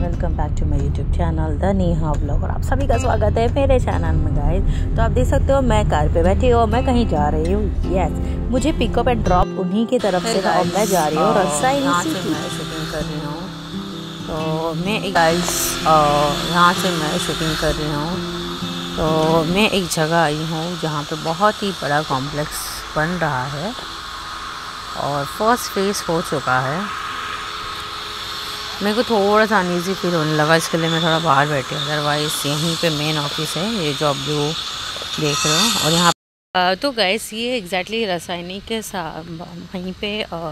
Welcome back to my YouTube channel the Neha blog और आप सभी का स्वागत है मेरे चैनल में गाइस तो आप देख सकते हो मैं कार पे बैठी हूँ मैं कहीं जा रही हूँ। यस मुझे पिकअप एंड ड्रॉप उन्हीं की तरफ़ से था और मैं जा रही हूँ रस्सा यहाँ से मैं शूटिंग कर रही हूँ। तो मैं एक गाइस यहाँ से मैं शूटिंग कर रही हूँ। तो मैं एक जगह आई हूँ जहाँ पे बहुत ही बड़ा कॉम्प्लेक्स बन रहा है और फ़र्स्ट फेस हो चुका है। मेरे को थोड़ा सा अनईज़ी फील होने लगा, इसके लिए मैं थोड़ा बाहर बैठी हूँ। अदरवाइज़ यहीं पे मेन ऑफ़िस है, ये जो आप जो देख रहे हो। और यहाँ तो गैस ये एग्जैक्टली रासायनिक के साथ वहीं पे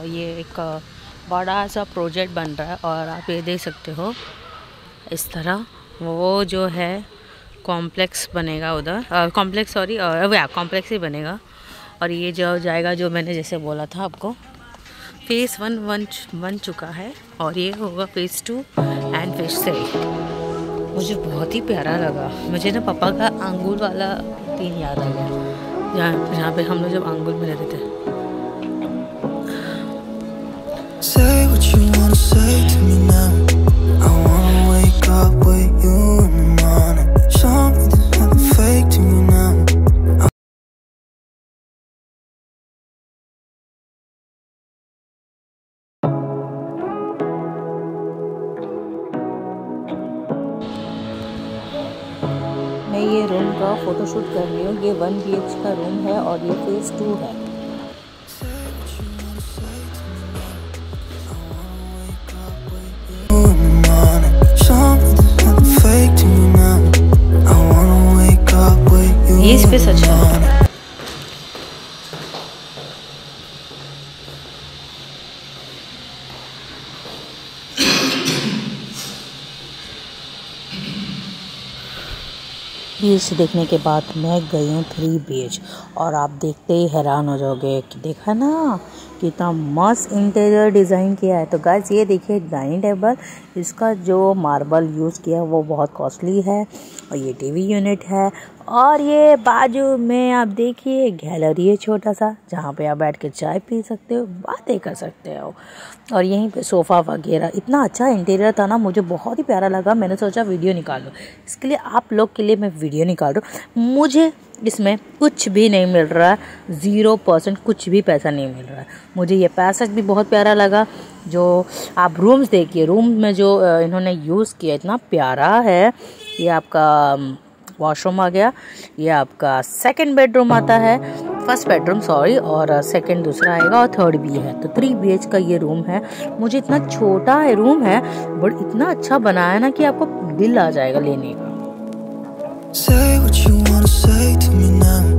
ये एक बड़ा सा प्रोजेक्ट बन रहा है, और आप ये देख सकते हो, इस तरह। वो जो है कॉम्प्लेक्स बनेगा उधर। कॉम्प्लेक्स सॉरी कॉम्प्लेक्स ही बनेगा। और ये जो जाएगा, जो मैंने जैसे बोला था आपको फ़ेज़ वन वन बन चुका है और ये होगा phase two and phase three मुझे बहुत ही प्यारा लगा। मुझे ना पापा का अंगूर वाला तीन याद आ गया। जहाँ जहाँ पे हम लोग जब अंगूर में रहते थे। Say what you wanna say to me now. I wanna wake up with you. का फ़ोटोशूट कर रही हूँ ये वन बी का रूम है और ये फ़ेज़ टू है। बीच देखने के बाद मैं गई हूँ थ्री बीच और आप देखते ही हैरान हो जाओगे कि देखा ना, कितना मस्त इंटीरियर डिज़ाइन किया है। तो गैस ये देखिए डाइनिंग टेबल इसका जो मार्बल यूज़ किया है, वो बहुत कॉस्टली है। और ये टीवी यूनिट है। और ये बाजू में आप देखिए, गैलरी है छोटा सा, जहाँ पे आप बैठ कर चाय पी सकते हो, बातें कर सकते हो। और यहीं पे सोफ़ा वगैरह, इतना अच्छा इंटीरियर था ना, मुझे बहुत ही प्यारा लगा। मैंने सोचा वीडियो निकाल लो। इसके लिए आप लोग के लिए मैं वीडियो निकाल रहा हूँ। मुझे इसमें कुछ भी नहीं मिल रहा ज़ीरो परसेंट कुछ भी पैसा नहीं मिल रहा। मुझे ये पैसेज भी बहुत प्यारा लगा, जो आप रूम्स देखिए रूम में जो इन्होंने यूज़ किया, इतना प्यारा है। ये आपका वॉशरूम आ गया, ये आपका सेकंड बेडरूम आता है। फ़र्स्ट बेडरूम सॉरी और सेकंड दूसरा आएगा, और थर्ड भी है। तो थ्री बी का ये रूम है। मुझे इतना छोटा है रूम है बट इतना अच्छा बनाया ना कि आपको दिल आ जाएगा लेने का। What wanna say to me now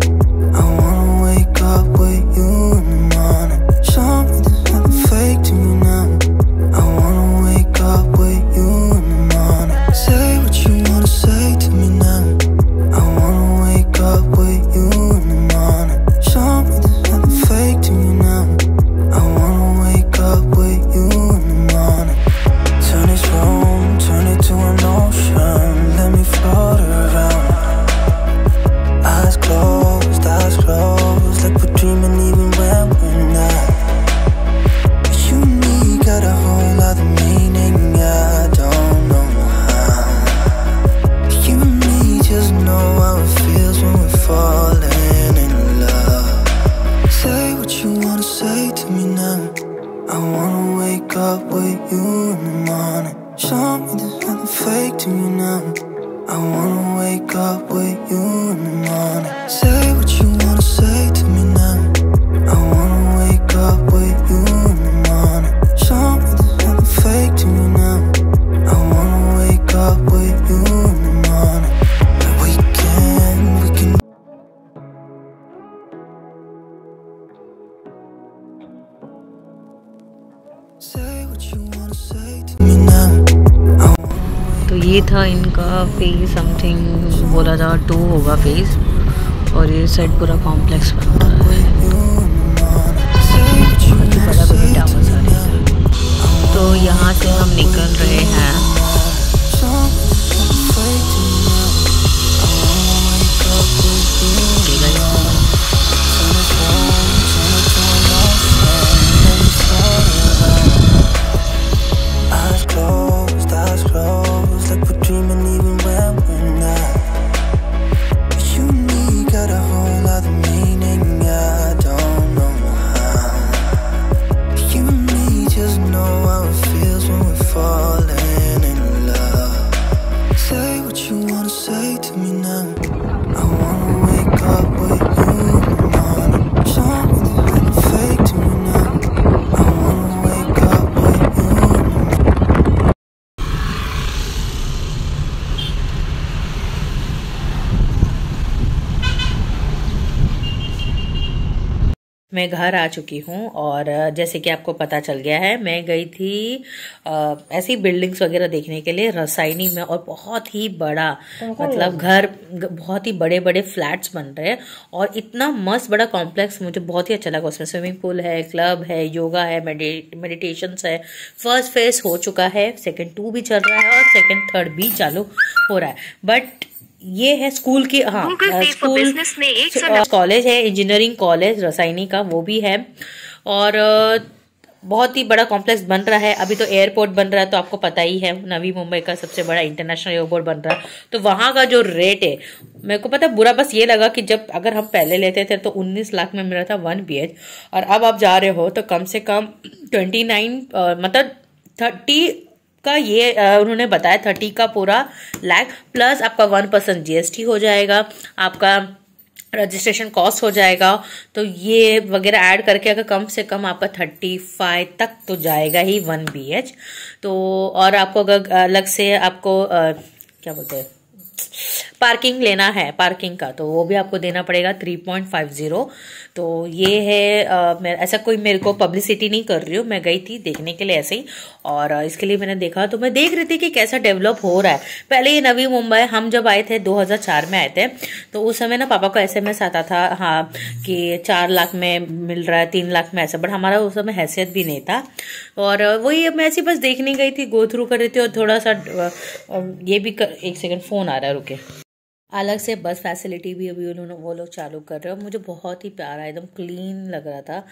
ये था इनका फेस समथिंग बोला था टू होगा फेस और ये साइड पूरा कॉम्प्लेक्स बना रहे हैं। तो यहाँ से हम निकल रहे हैं। मैं घर आ चुकी हूँ और जैसे कि आपको पता चल गया है मैं गई थी ऐसी बिल्डिंग्स वगैरह देखने के लिए रसायनी में और बहुत ही बड़ा मतलब घर बहुत ही बड़े बड़े फ्लैट्स बन रहे हैं और इतना मस्त बड़ा कॉम्प्लेक्स मुझे बहुत ही अच्छा लगा। उसमें स्विमिंग पूल है क्लब है योगा है मेडिटेशन है। फ़र्स्ट फ़ेज़ हो चुका है सेकेंड टू भी चल रहा है और सेकेंड थर्ड भी चालू हो रहा है। बट ये है स्कूल की हाँ स्कूल कॉलेज है इंजीनियरिंग कॉलेज रसायनी का वो भी है। और बहुत ही बड़ा कॉम्प्लेक्स बन रहा है। अभी तो एयरपोर्ट बन रहा है तो आपको पता ही है नवी मुंबई का सबसे बड़ा इंटरनेशनल एयरपोर्ट बन रहा है। तो वहाँ का जो रेट है मेरे को पता बुरा बस ये लगा कि जब अगर हम पहले लेते थे तो 19 लाख में मिल था वन बी और अब आप जा रहे हो तो कम से कम 29 मतलब थर्टी का ये उन्होंने बताया थर्टी का पूरा लैक प्लस आपका वन परसेंट जीएसटी हो जाएगा आपका रजिस्ट्रेशन कॉस्ट हो जाएगा तो ये वगैरह ऐड करके अगर कम से कम आपका थर्टी फाइव तक तो जाएगा ही वन बीएच तो और आपको अगर अलग से आपको आ, क्या बोलते हैं? पार्किंग लेना है पार्किंग का तो वो भी आपको देना पड़ेगा थ्री पॉइंट फाइव ज़ीरो तो ये है आ, मैं ऐसा कोई मेरे को पब्लिसिटी नहीं कर रही हूँ मैं गई थी देखने के लिए ऐसे ही और इसके लिए मैंने देखा तो मैं देख रही थी कि कैसा डेवलप हो रहा है। पहले ये नवी मुंबई हम जब आए थे 2004 में आए थे तो उस समय ना पापा को एस आता था हाँ कि चार लाख में मिल रहा है तीन लाख में ऐसा बट हमारा उस समय हैसियत भी नहीं था। और वही मैं ऐसी बस देखने गई थी गो थ्रू कर रही थी और थोड़ा सा ये भी कर, एक सेकेंड फ़ोन आ रहा है। रुके अलग से बस फैसिलिटी भी अभी उन्होंने वो लोग चालू कर रहे हो। मुझे बहुत ही प्यारा, एकदम क्लीन लग रहा था।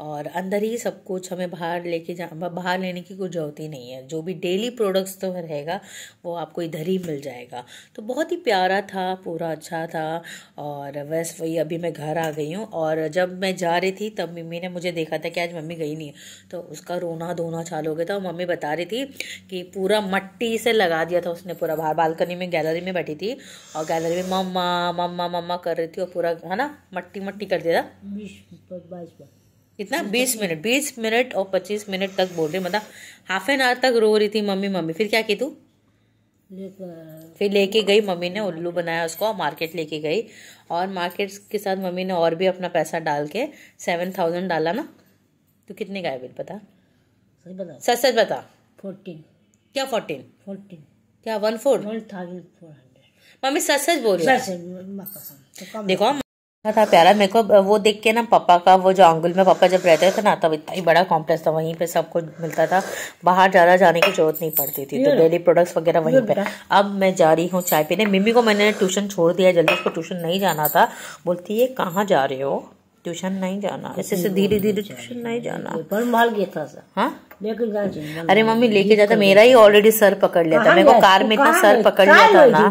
और अंदर ही सब कुछ हमें बाहर लेके जा बाहर लेने की कोई ज़रूरत ही नहीं है। जो भी डेली प्रोडक्ट्स तो रहेगा, वो आपको इधर ही मिल जाएगा। तो बहुत ही प्यारा था, पूरा अच्छा था। और बस वही अभी मैं घर आ गई हूँ। और जब मैं जा रही थी, तब मम्मी ने मुझे देखा था कि आज मम्मी गई नहीं तो उसका रोना धोना चालू हो गया था। और मम्मी बता रही थी कि पूरा मट्टी से लगा दिया था उसने। पूरा बाहर बालकनी में, गैलरी में बैठी थी। और गैलरी में मम्मा मम्मा मम्मा कर रही थी और पूरा है ना मट्टी मट्टी कर दिया था। कितना बीस मिनट बीस मिनट और पच्चीस मिनट तक बोल रही मतलब हाफ़ एन आवर तक रो रही थी मम्मी मम्मी। फिर क्या की तू? फिर लेके गई मम्मी ने उल्लू बनाया उसको और मार्केट लेके गई। और मार्केट के साथ मम्मी ने और भी अपना पैसा डाल के सेवन थाउज़ेंड डाला ना। तो कितने का है बिल पता? सच सच बता। फोर्टीन क्या फोर्टीन फोर्टीन क्या one four one thousand four mummy सच सच बोल रही तो देखो था प्यारा मेरे को वो देख के ना पापा का वो जो आंगुल में पापा जब रहते थे ना तब इतना ही बड़ा कॉम्प्लेक्स था वहीं पे सब कुछ मिलता था। बाहर ज़्यादा जाने की ज़रूरत नहीं पड़ती थी तो डेली प्रोडक्ट्स वगैरह वहीं पे। अब मैं जा रही हूँ चाय पीने। मम्मी को मैंने ट्यूशन छोड़ दिया जल्दी उसको ट्यूशन नहीं जाना था। बोलती है कहाँ जा रहे हो? ट्यूशन नहीं जाना। ऐसे से धीरे धीरे ट्यूशन नहीं जाना। गया था हाँ? अरे मम्मी लेके जाता मेरा ही ऑलरेडी सर पकड़ लिया था मेरे को कार में इतना सर पकड़ लिया था। ना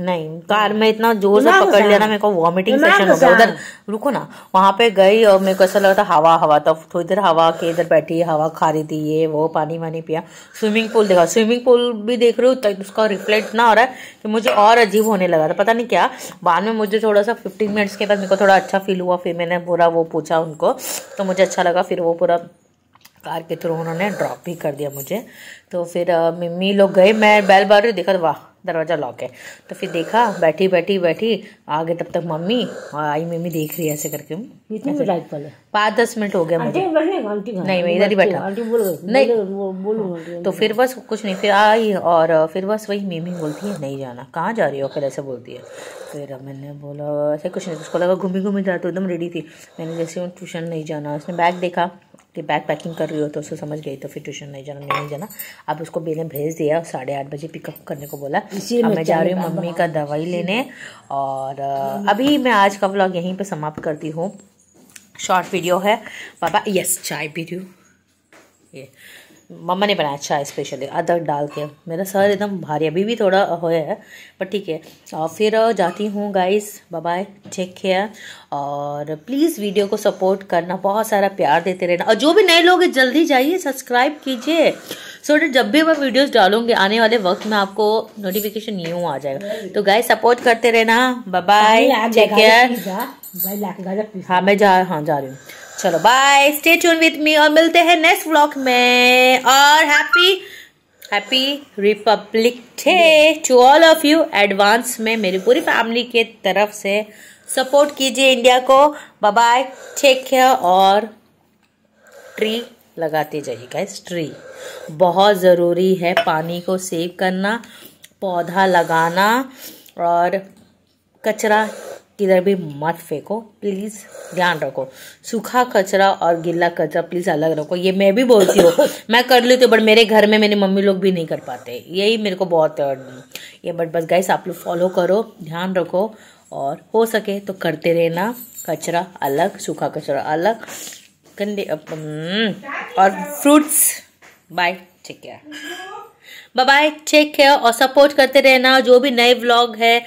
नहीं कार में इतना ज़ोर से पकड़ लिया ना मेरे को वॉमिटिंग सेशन हो गया। उधर रुको ना वहाँ पे गई और मेरे को ऐसा लगा था हवा हवा तो थोड़ी देर हवा के इधर बैठी हवा खा रही थी ये वो पानी वानी पिया। स्विमिंग पूल देखा। स्विमिंग पूल भी देख रही हूँ तो उसका रिफ्लेक्ट ना हो रहा है कि मुझे और अजीब होने लगा था। पता नहीं क्या बाद में मुझे थोड़ा सा फिफ्टीन मिनट्स के बाद मेरे को थोड़ा अच्छा फील हुआ फिर मैंने पूरा वो पूछा उनको तो मुझे अच्छा लगा फिर वो पूरा कार के थ्रू उन्होंने ड्रॉप भी कर दिया मुझे। तो फिर मम्मी लोग गए मैं बैल बार रही देखा वाह दरवाज़ा लॉक है। तो फिर देखा बैठी बैठी बैठी आगे तब तक मम्मी और आई मम्मी देख रही है ऐसे करके। पाँच दस मिनट हो गया मुझे। नहीं मैं इधर ही बैठा। नहीं। तो फिर बस कुछ नहीं फिर आई और फिर बस वही मम्मी बोलती है नहीं जाना। कहाँ जा रही हो? फिर ऐसे बोलती है। फिर मैंने बोला ऐसे कुछ नहीं उसको लगा घूमी घूमी जा तो एकदम रेडी थी। मैंने जैसे ट्यूशन नहीं जाना उसने बैग देखा। कि बैग पैकिंग कर रही हो तो उसको समझ गई तो फिर ट्यूशन नहीं जाना नहीं जाना। अब उसको बेले भेज दिया साढ़े आठ बजे पिकअप करने को बोला। अब मैं जा रही हूँ मम्मी का दवाई लेने और अभी मैं आज का व्लॉग यहीं पे समाप्त करती हूँ। शॉर्ट वीडियो है। पापा यस चाय पी रही हूँ। ये। मम्मा ने बनाया चाय स्पेशली अदरक डाल के। मेरा सर एकदम भारी अभी भी थोड़ा होया है पर ठीक है। और फिर जाती हूँ गाइस बाय टेक केयर और प्लीज़ वीडियो को सपोर्ट करना बहुत सारा प्यार देते रहना। और जो भी नए लोग हैं जल्दी जाइए सब्सक्राइब कीजिए। सो so, जब भी मैं वीडियोस डालूँगी आने वाले वक्त में आपको नोटिफिकेशन यूँ आ जाएगा। तो गाइस सपोर्ट करते रहना। बाय टेक केयर हाँ मैं जा हाँ जा रही हूँ। चलो bye stay tune with me और मिलते हैं नेक्स्ट व्लॉग में. और happy happy republic day to all of you advance में मेरी पूरी फैमिली के तरफ़ से सपोर्ट कीजिए इंडिया को. बाय टेक केयर और ट्री लगाते जाइए गाइस ट्री बहुत ज़रूरी है पानी को सेव करना, पौधा लगाना और कचरा किधर भी मत फेंको प्लीज़ ध्यान रखो। सूखा कचरा और गीला कचरा प्लीज़ अलग रखो। ये मैं भी बोलती हूँ, मैं कर लेती हूँ बट मेरे घर में मेरी मम्मी लोग भी नहीं कर पाते। यही मेरे को बहुत ये बट बस गाइस आप लोग फॉलो करो, ध्यान रखो और हो सके तो करते रहना। कचरा अलग, सूखा कचरा अलग, गंदे और fruits bye take care bye take care और सपोर्ट करते रहना। जो भी नए व्लॉग है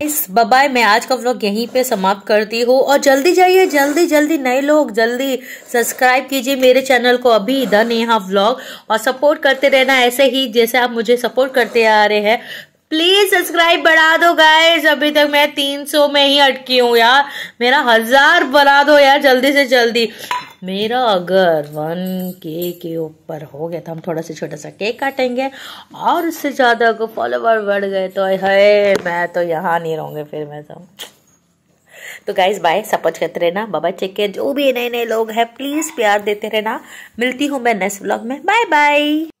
इस बाय मैं आज का व्लॉग यहीं पे समाप्त करती हूँ। और जल्दी जाइए, जल्दी जल्दी नए लोग, जल्दी सब्सक्राइब कीजिए मेरे चैनल को अभी द नेहा व्लॉग और सपोर्ट करते रहना ऐसे ही जैसे आप मुझे सपोर्ट करते आ रहे हैं। प्लीज़ सब्सक्राइब बढ़ा दो गाइज़ अभी तक मैं तीन सौ में ही अटकी हूँ, यार। मेरा हज़ार बढ़ा दो, यार, जल्दी से जल्दी। मेरा अगर वन के के ऊपर हो गया तो हम थोड़ा सा छोटा सा केक काटेंगे, और उससे ज़्यादा अगर फॉलोवर बढ़ गए तो है मैं तो यहाँ नहीं रहूँगी फिर मैं तो। तो गाइज़ बाय सपोर्ट करते रहना बाबा चेक के जो भी नए नए लोग हैं प्लीज़ प्यार देते रहना। मिलती हूँ मैं नेक्स्ट ब्लॉग में बाय बाय